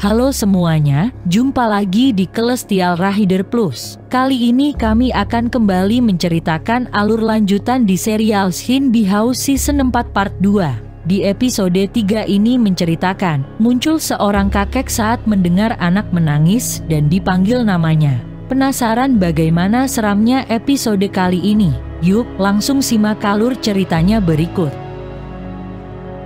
Halo semuanya, jumpa lagi di Celestial Rider Plus. Kali ini kami akan kembali menceritakan alur lanjutan di serial Shin House Season 4 Part 2. Di episode 3 ini menceritakan, muncul seorang kakek saat mendengar anak menangis dan dipanggil namanya. Penasaran bagaimana seramnya episode kali ini? Yuk, langsung simak alur ceritanya berikut.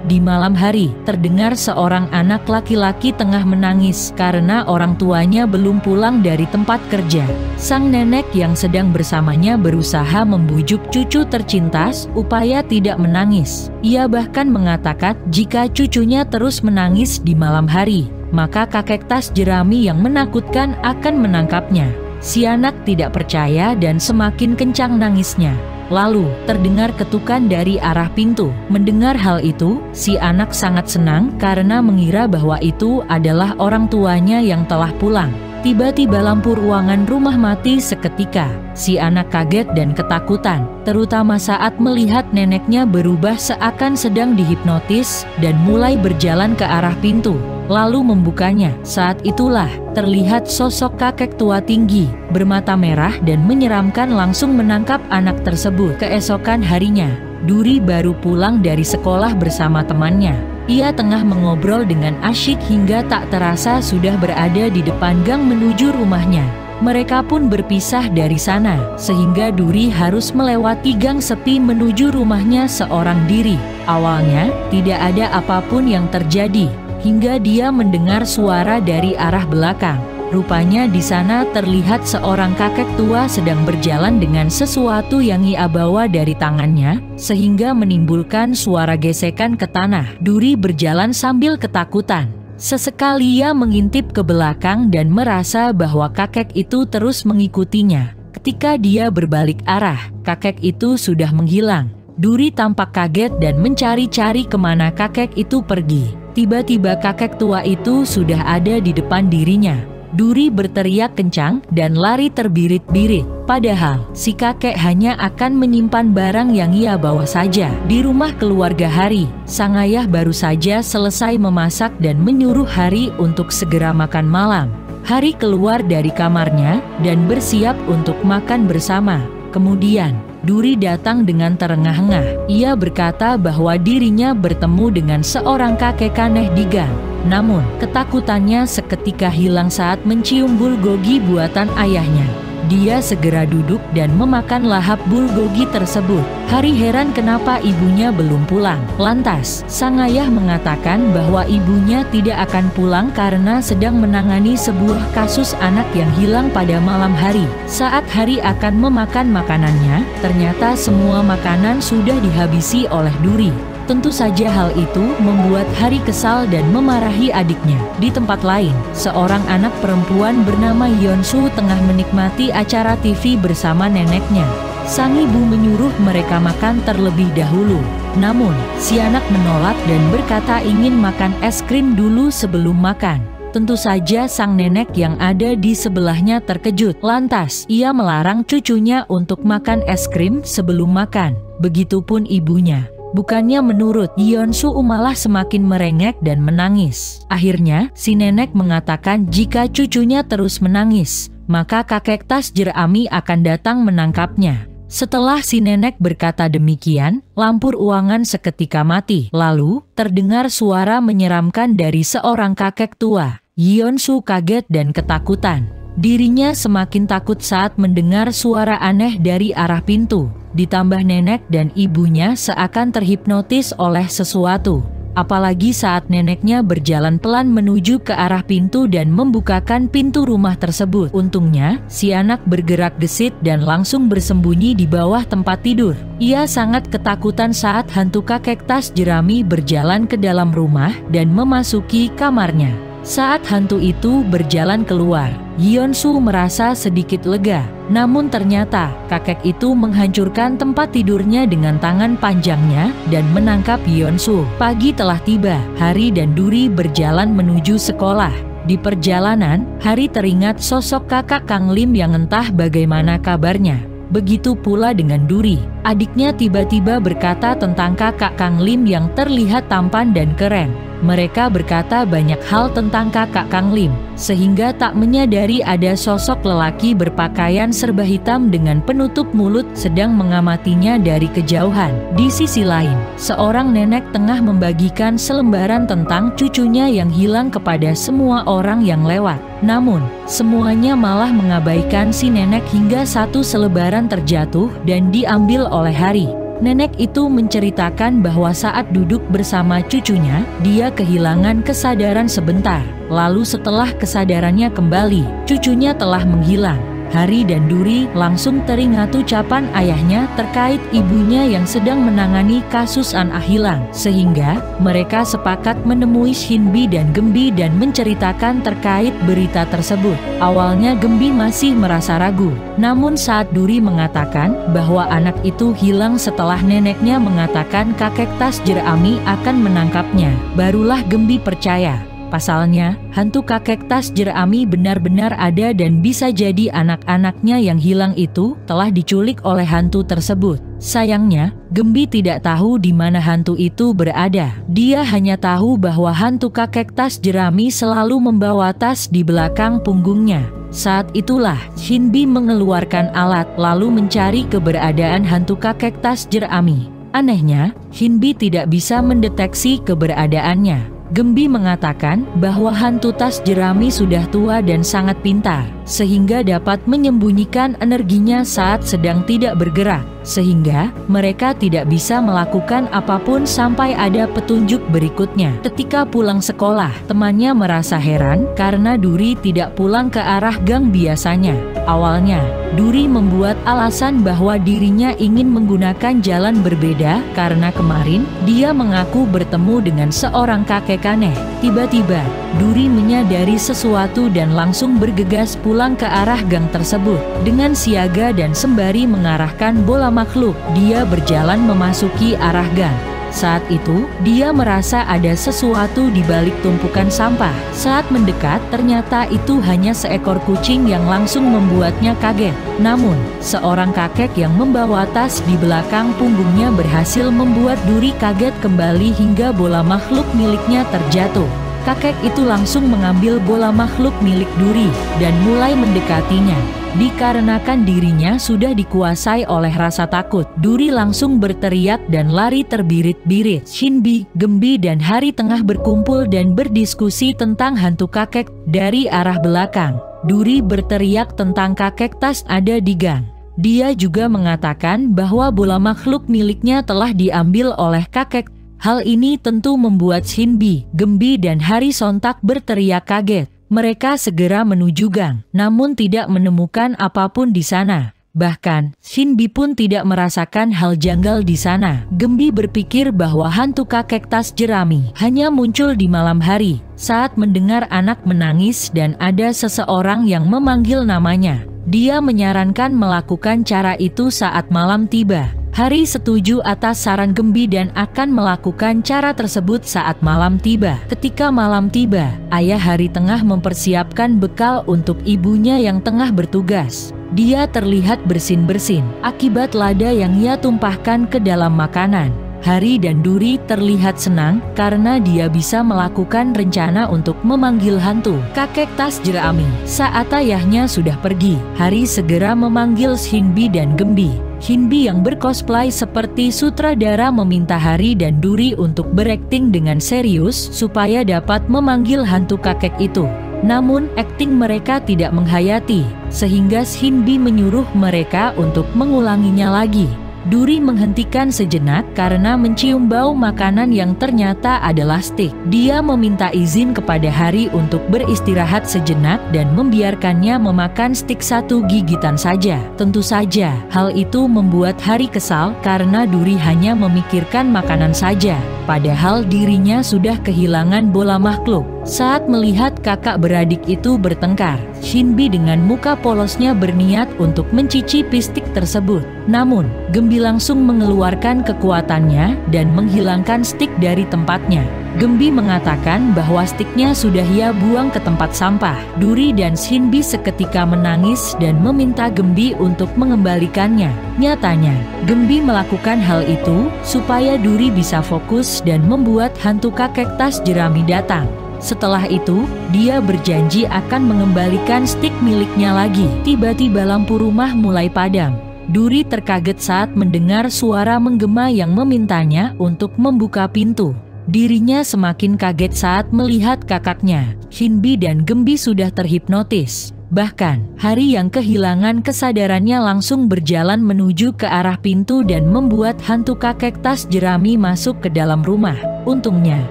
Di malam hari, terdengar seorang anak laki-laki tengah menangis karena orang tuanya belum pulang dari tempat kerja. Sang nenek yang sedang bersamanya berusaha membujuk cucu tercinta upaya tidak menangis. Ia bahkan mengatakan jika cucunya terus menangis di malam hari, maka kakek tas jerami yang menakutkan akan menangkapnya. Si anak tidak percaya dan semakin kencang nangisnya. Lalu, terdengar ketukan dari arah pintu. Mendengar hal itu, si anak sangat senang karena mengira bahwa itu adalah orang tuanya yang telah pulang. Tiba-tiba lampu ruangan rumah mati seketika. Si anak kaget dan ketakutan, terutama saat melihat neneknya berubah seakan sedang dihipnotis dan mulai berjalan ke arah pintu lalu membukanya. Saat itulah terlihat sosok kakek tua tinggi, bermata merah dan menyeramkan langsung menangkap anak tersebut. Keesokan harinya, Duri baru pulang dari sekolah bersama temannya. Ia tengah mengobrol dengan asyik hingga tak terasa sudah berada di depan gang menuju rumahnya. Mereka pun berpisah dari sana, sehingga Duri harus melewati gang sepi menuju rumahnya seorang diri. Awalnya, tidak ada apa pun yang terjadi, hingga dia mendengar suara dari arah belakang. Rupanya di sana terlihat seorang kakek tua sedang berjalan dengan sesuatu yang ia bawa dari tangannya, sehingga menimbulkan suara gesekan ke tanah. Duri berjalan sambil ketakutan. Sesekali ia mengintip ke belakang dan merasa bahwa kakek itu terus mengikutinya. Ketika dia berbalik arah, kakek itu sudah menghilang. Duri tampak kaget dan mencari-cari ke mana kakek itu pergi. Tiba-tiba kakek tua itu sudah ada di depan dirinya. Duri berteriak kencang dan lari terbirit-birit. Padahal, si kakek hanya akan menyimpan barang yang ia bawa saja. Di rumah keluarga Hari, sang ayah baru saja selesai memasak dan menyuruh Hari untuk segera makan malam. Hari keluar dari kamarnya dan bersiap untuk makan bersama. Kemudian, Duri datang dengan terengah-engah. Ia berkata bahwa dirinya bertemu dengan seorang kakek aneh di gang. Namun, ketakutannya seketika hilang saat mencium bulgogi buatan ayahnya. Dia segera duduk dan memakan lahap bulgogi tersebut. Hari heran kenapa ibunya belum pulang. Lantas, sang ayah mengatakan bahwa ibunya tidak akan pulang karena sedang menangani sebuah kasus anak yang hilang pada malam hari. Saat hari akan memakan makanannya, ternyata semua makanan sudah dihabisi oleh duri. Tentu saja hal itu membuat Hari kesal dan memarahi adiknya. Di tempat lain, seorang anak perempuan bernama Yonsu tengah menikmati acara TV bersama neneknya. Sang ibu menyuruh mereka makan terlebih dahulu. Namun, si anak menolak dan berkata ingin makan es krim dulu sebelum makan. Tentu saja sang nenek yang ada di sebelahnya terkejut. Lantas, ia melarang cucunya untuk makan es krim sebelum makan. Begitupun ibunya. Bukannya menurut, Yeonsu malah semakin merengek dan menangis. Akhirnya, si nenek mengatakan jika cucunya terus menangis, maka kakek tas jerami akan datang menangkapnya. Setelah si nenek berkata demikian, lampu ruangan seketika mati. Lalu, terdengar suara menyeramkan dari seorang kakek tua. Yeonsu kaget dan ketakutan. Dirinya semakin takut saat mendengar suara aneh dari arah pintu. Ditambah nenek dan ibunya seakan terhipnotis oleh sesuatu. Apalagi saat neneknya berjalan pelan menuju ke arah pintu dan membukakan pintu rumah tersebut. Untungnya, si anak bergerak gesit dan langsung bersembunyi di bawah tempat tidur. Ia sangat ketakutan saat hantu kakek tas jerami berjalan ke dalam rumah dan memasuki kamarnya. Saat hantu itu berjalan keluar, Yeonsu merasa sedikit lega. Namun ternyata kakek itu menghancurkan tempat tidurnya dengan tangan panjangnya dan menangkap Yeonsu. Pagi telah tiba, Hari dan Duri berjalan menuju sekolah. Di perjalanan, Hari teringat sosok kakak Kang Lim yang entah bagaimana kabarnya. Begitu pula dengan Duri. Adiknya tiba-tiba berkata tentang kakak Kang Lim yang terlihat tampan dan keren. Mereka berkata banyak hal tentang kakak Kang Lim, sehingga tak menyadari ada sosok lelaki berpakaian serba hitam dengan penutup mulut sedang mengamatinya dari kejauhan. Di sisi lain, seorang nenek tengah membagikan selembaran tentang cucunya yang hilang kepada semua orang yang lewat. Namun, semuanya malah mengabaikan si nenek hingga satu selebaran terjatuh dan diambil oleh Hari. Nenek itu menceritakan bahwa saat duduk bersama cucunya, dia kehilangan kesadaran sebentar. Lalu setelah kesadarannya kembali, cucunya telah menghilang. Hari dan Duri langsung teringat ucapan ayahnya terkait ibunya yang sedang menangani kasus anak hilang, sehingga mereka sepakat menemui Shinbi dan Gembi dan menceritakan terkait berita tersebut. Awalnya Gembi masih merasa ragu, namun saat Duri mengatakan bahwa anak itu hilang setelah neneknya mengatakan kakek tas jerami akan menangkapnya, barulah Gembi percaya. Pasalnya, hantu kakek tas jerami benar-benar ada dan bisa jadi anak-anaknya yang hilang itu telah diculik oleh hantu tersebut. Sayangnya, Gembi tidak tahu di mana hantu itu berada. Dia hanya tahu bahwa hantu kakek tas jerami selalu membawa tas di belakang punggungnya. Saat itulah, Shinbi mengeluarkan alat lalu mencari keberadaan hantu kakek tas jerami. Anehnya, Shinbi tidak bisa mendeteksi keberadaannya. Gembi mengatakan bahwa hantu tas jerami sudah tua dan sangat pintar, sehingga dapat menyembunyikan energinya saat sedang tidak bergerak, sehingga mereka tidak bisa melakukan apa pun sampai ada petunjuk berikutnya. Ketika pulang sekolah, temannya merasa heran karena Duri tidak pulang ke arah gang biasanya. Awalnya, Duri membuat alasan bahwa dirinya ingin menggunakan jalan berbeda karena kemarin dia mengaku bertemu dengan seorang kakek aneh. Tiba-tiba, Duri menyadari sesuatu dan langsung bergegas pulang ke arah gang tersebut. Dengan siaga dan sembari mengarahkan bola makhluk, dia berjalan memasuki arah gang. Saat itu, dia merasa ada sesuatu di balik tumpukan sampah. Saat mendekat, ternyata itu hanya seekor kucing yang langsung membuatnya kaget. Namun, seorang kakek yang membawa tas di belakang punggungnya berhasil membuat Duri kaget kembali hingga bola makhluk miliknya terjatuh. Kakek itu langsung mengambil bola makhluk milik Duri dan mulai mendekatinya. Dikarenakan dirinya sudah dikuasai oleh rasa takut, Duri langsung berteriak dan lari terbirit-birit. Shinbi, Gembi dan Hari tengah berkumpul dan berdiskusi tentang hantu kakek dari arah belakang. Duri berteriak tentang kakek tas ada di gang. Dia juga mengatakan bahwa bola makhluk miliknya telah diambil oleh kakek. Hal ini tentu membuat Shinbi, Gembi dan Hari sontak berteriak kaget. Mereka segera menuju gang, namun tidak menemukan apa pun di sana. Bahkan, Shinbi pun tidak merasakan hal janggal di sana. Gembi berpikir bahwa hantu kakek tas jerami hanya muncul di malam hari saat mendengar anak menangis dan ada seseorang yang memanggil namanya. Dia menyarankan melakukan cara itu saat malam tiba. Hari setuju atas saran Gembi dan akan melakukan cara tersebut saat malam tiba. Ketika malam tiba, ayah Hari tengah mempersiapkan bekal untuk ibunya yang tengah bertugas. Dia terlihat bersin-bersin akibat lada yang ia tumpahkan ke dalam makanan. Hari dan Duri terlihat senang karena dia bisa melakukan rencana untuk memanggil hantu kakek tas jerami. Saat ayahnya sudah pergi, Hari segera memanggil Shinbi dan Gembi. Shinbi yang bercosplay seperti sutradara meminta Hari dan Duri untuk berakting dengan serius supaya dapat memanggil hantu kakek itu. Namun, akting mereka tidak menghayati, sehingga Shinbi menyuruh mereka untuk mengulanginya lagi. Duri menghentikan sejenak karena mencium bau makanan yang ternyata adalah steak. Dia meminta izin kepada Hari untuk beristirahat sejenak dan membiarkannya memakan steak satu gigitan saja. Tentu saja, hal itu membuat Hari kesal karena Duri hanya memikirkan makanan saja. Padahal dirinya sudah kehilangan bola makhluk. Saat melihat kakak beradik itu bertengkar, Shinbi dengan muka polosnya berniat untuk mencicipi stik tersebut. Namun, Gembi langsung mengeluarkan kekuatannya dan menghilangkan stik dari tempatnya. Gembi mengatakan bahwa stiknya sudah ia buang ke tempat sampah. Duri dan Shinbi seketika menangis dan meminta Gembi untuk mengembalikannya. Nyatanya, Gembi melakukan hal itu supaya Duri bisa fokus dan membuat hantu kakek tas jerami datang. Setelah itu, dia berjanji akan mengembalikan stik miliknya lagi. Tiba-tiba lampu rumah mulai padam. Duri terkaget saat mendengar suara menggema yang memintanya untuk membuka pintu. Dirinya semakin kaget saat melihat kakaknya, Shinbi dan Gembi sudah terhipnotis. Bahkan, Hari yang kehilangan kesadarannya langsung berjalan menuju ke arah pintu dan membuat hantu kakek tas jerami masuk ke dalam rumah. Untungnya,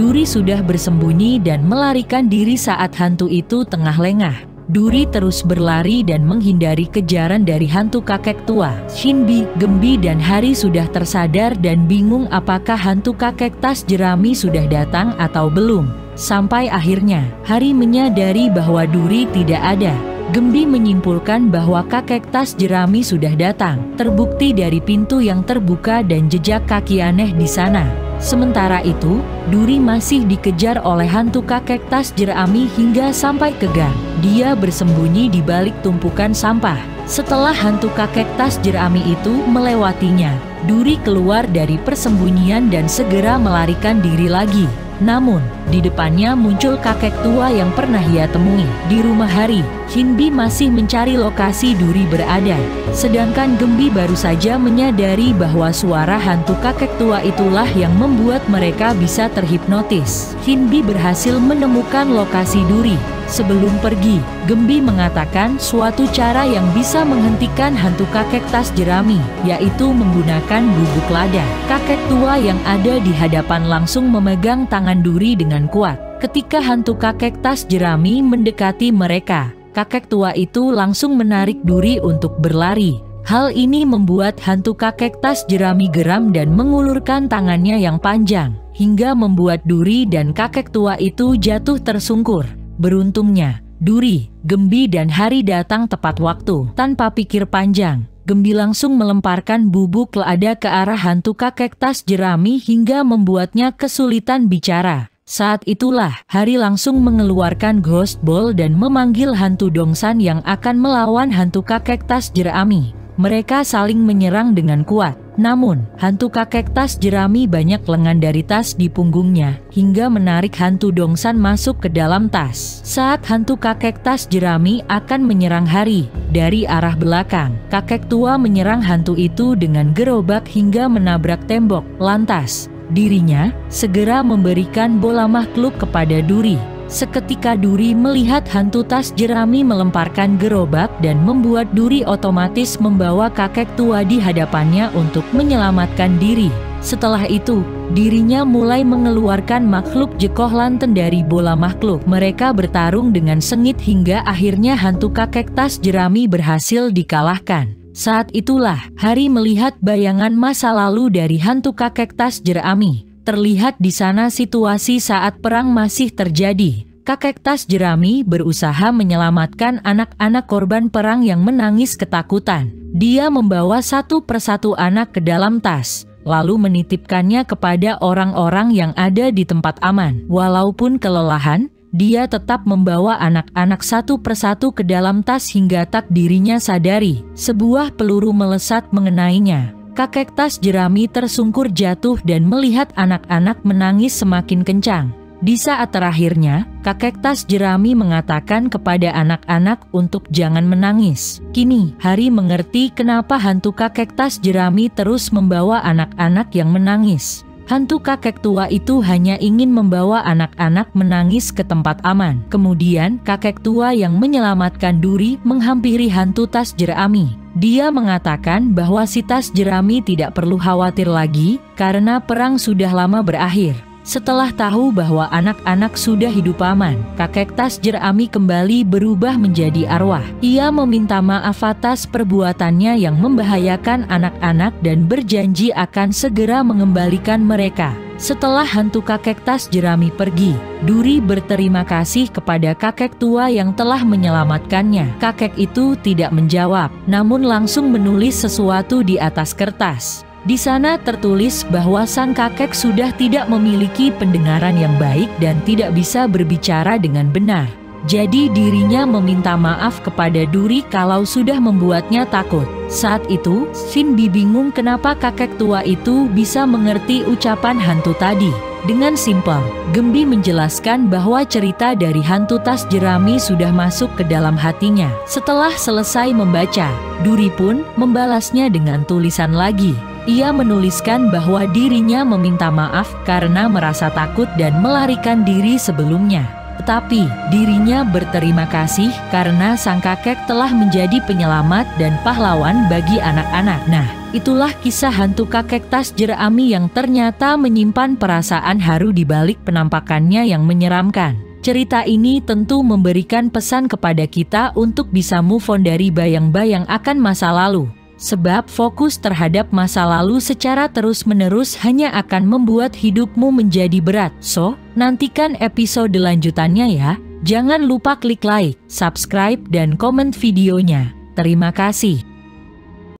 Duri sudah bersembunyi dan melarikan diri saat hantu itu tengah lengah. Duri terus berlari dan menghindari kejaran dari hantu kakek tua. Shinbi, Gembi dan Hari sudah tersadar dan bingung apakah hantu kakek tas jerami sudah datang atau belum. Sampai akhirnya, Hari menyadari bahwa Duri tidak ada. Gembi menyimpulkan bahwa kakek tas jerami sudah datang, terbukti dari pintu yang terbuka dan jejak kaki aneh di sana. Sementara itu, Duri masih dikejar oleh hantu kakek tas jerami hingga sampai ke gang. Dia bersembunyi di balik tumpukan sampah. Setelah hantu kakek tas jerami itu melewatinya, Duri keluar dari persembunyian dan segera melarikan diri lagi. Namun, di depannya muncul kakek tua yang pernah ia temui. Di rumah Hari, Shinbi masih mencari lokasi Duri berada. Sedangkan Gembi baru saja menyadari bahwa suara hantu kakek tua itulah yang membuat mereka bisa terhipnotis. Shinbi berhasil menemukan lokasi Duri. Sebelum pergi, Gembi mengatakan suatu cara yang bisa menghentikan hantu kakek tas jerami, yaitu menggunakan bubuk lada. Kakek tua yang ada di hadapan langsung memegang tangan Duri dengan kuat. Ketika hantu kakek tas jerami mendekati mereka, kakek tua itu langsung menarik Duri untuk berlari. Hal ini membuat hantu kakek tas jerami geram dan mengulurkan tangannya yang panjang, hingga membuat Duri dan kakek tua itu jatuh tersungkur. Beruntungnya, Duri, Gembi dan Hari datang tepat waktu. Tanpa pikir panjang, Gembi langsung melemparkan bubuk lada ke arah hantu kakek tas jerami hingga membuatnya kesulitan bicara. Saat itulah, Hari langsung mengeluarkan Ghost Ball dan memanggil hantu Dongsan yang akan melawan hantu kakek tas jerami. Mereka saling menyerang dengan kuat. Namun, hantu kakek tas jerami banyak lengan dari tas di punggungnya, hingga menarik hantu Dongsan masuk ke dalam tas. Saat hantu kakek tas jerami akan menyerang Hari, dari arah belakang, kakek tua menyerang hantu itu dengan gerobak hingga menabrak tembok. Lantas, dirinya segera memberikan bola makhluk kepada Duri. Seketika Duri melihat hantu tas jerami melemparkan gerobak dan membuat Duri otomatis membawa kakek tua di hadapannya untuk menyelamatkan diri. Setelah itu, dirinya mulai mengeluarkan makhluk jekoh lanten dari bola makhluk. Mereka bertarung dengan sengit hingga akhirnya hantu kakek tas jerami berhasil dikalahkan. Saat itulah, Hari melihat bayangan masa lalu dari hantu kakek tas jerami terlihat di sana situasi saat perang masih terjadi. Kakek tas jerami berusaha menyelamatkan anak-anak korban perang yang menangis ketakutan. Dia membawa satu persatu anak ke dalam tas, lalu menitipkannya kepada orang-orang yang ada di tempat aman. Walaupun kelelahan, dia tetap membawa anak-anak satu persatu ke dalam tas hingga tak dirinya sadari. Sebuah peluru melesat mengenainya kakek tas jerami tersungkur jatuh dan melihat anak-anak menangis semakin kencang. Di saat terakhirnya, kakek tas jerami mengatakan kepada anak-anak untuk jangan menangis. Kini, Hari mengerti kenapa hantu kakek tas jerami terus membawa anak-anak yang menangis. Hantu kakek tua itu hanya ingin membawa anak-anak menangis ke tempat aman. Kemudian, kakek tua yang menyelamatkan Duri menghampiri hantu tas jerami. Dia mengatakan bahwa si tas jerami tidak perlu khawatir lagi karena perang sudah lama berakhir. Setelah tahu bahwa anak-anak sudah hidup aman, kakek tas jerami kembali berubah menjadi arwah. Ia meminta maaf atas perbuatannya yang membahayakan anak-anak dan berjanji akan segera mengembalikan mereka. Setelah hantu kakek tas jerami pergi, Duri berterima kasih kepada kakek tua yang telah menyelamatkannya. Kakek itu tidak menjawab, namun langsung menulis sesuatu di atas kertas. Di sana tertulis bahwa sang kakek sudah tidak memiliki pendengaran yang baik dan tidak bisa berbicara dengan benar. Jadi dirinya meminta maaf kepada Duri kalau sudah membuatnya takut. Saat itu, Bi bingung kenapa kakek tua itu bisa mengerti ucapan hantu tadi. Dengan simpel, Gembi menjelaskan bahwa cerita dari hantu tas jerami sudah masuk ke dalam hatinya. Setelah selesai membaca, Duri pun membalasnya dengan tulisan lagi. Ia menuliskan bahwa dirinya meminta maaf karena merasa takut dan melarikan diri sebelumnya. Tetapi dirinya berterima kasih karena sang kakek telah menjadi penyelamat dan pahlawan bagi anak-anak. Nah, itulah kisah hantu kakek tas jerami yang ternyata menyimpan perasaan haru di balik penampakannya yang menyeramkan. Cerita ini tentu memberikan pesan kepada kita untuk bisa move on dari bayang-bayang akan masa lalu. Sebab fokus terhadap masa lalu secara terus-menerus hanya akan membuat hidupmu menjadi berat. So, nantikan episode lanjutannya ya. Jangan lupa klik like, subscribe, dan komen videonya. Terima kasih.